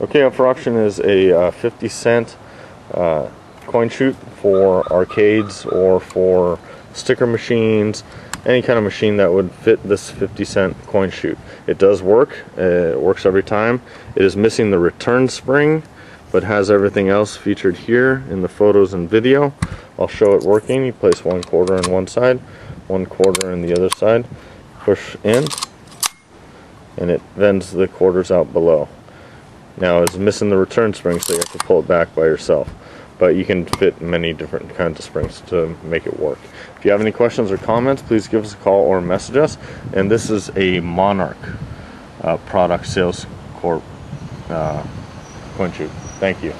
Okay, up for auction is a uh, 50 cent uh, coin chute for arcades or for sticker machines, any kind of machine that would fit this 50 cent coin chute. It does work, it works every time. It is missing the return spring, but has everything else featured here in the photos and video. I'll show it working. You place one quarter on one side, one quarter on the other side, push in, and it vends the quarters out below. Now it's missing the return spring, so you have to pull it back by yourself. But you can fit many different kinds of springs to make it work. If you have any questions or comments, please give us a call or message us. And this is a Monarch uh, Product Sales Corp uh. Thank you.